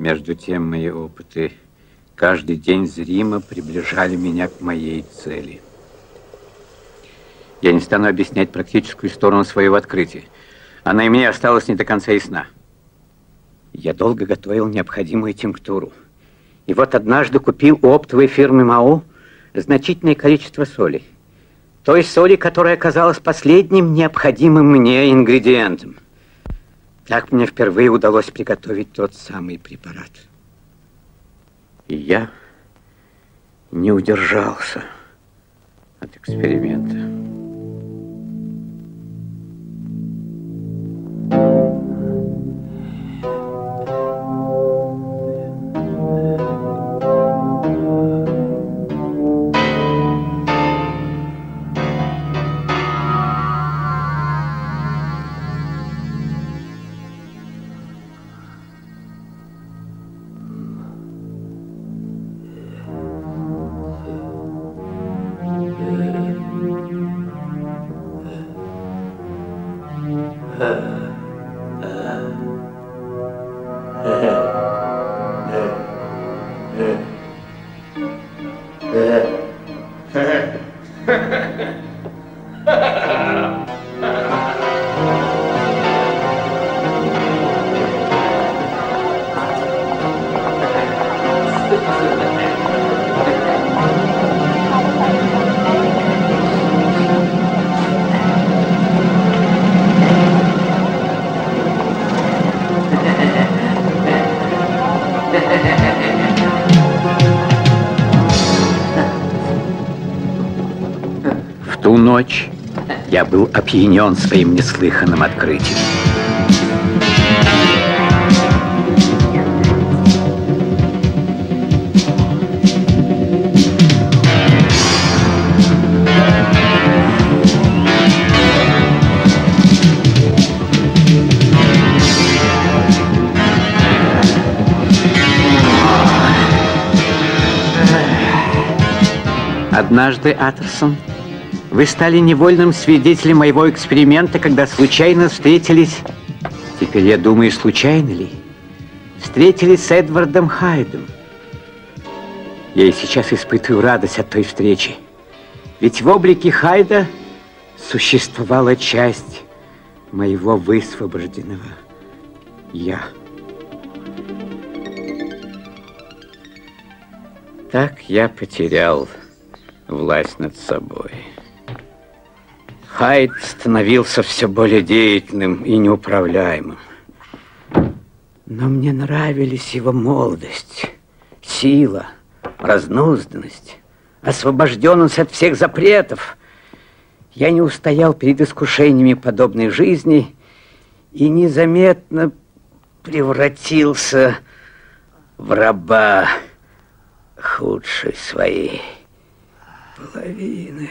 Между тем, мои опыты каждый день зримо приближали меня к моей цели. Я не стану объяснять практическую сторону своего открытия. Она и мне осталась не до конца ясна. Я долго готовил необходимую тинктуру. И вот однажды купил у оптовой фирмы МАО значительное количество соли. Той соли, которая оказалась последним необходимым мне ингредиентом. Так мне впервые удалось приготовить тот самый препарат. И я не удержался от эксперимента. Ha ha ha. Ночь я был опьянен своим неслыханным открытием. Однажды, Атерсон, вы стали невольным свидетелем моего эксперимента, когда случайно встретились... Теперь я думаю, случайно ли? Встретились с Эдвардом Хайдом. Я и сейчас испытываю радость от той встречи. Ведь в облике Хайда существовала часть моего высвобожденного «я». Так я потерял власть над собой. Хайд становился все более деятельным и неуправляемым. Но мне нравились его молодость, сила, разнузданность, освобожденность от всех запретов. Я не устоял перед искушениями подобной жизни и незаметно превратился в раба худшей своей половины.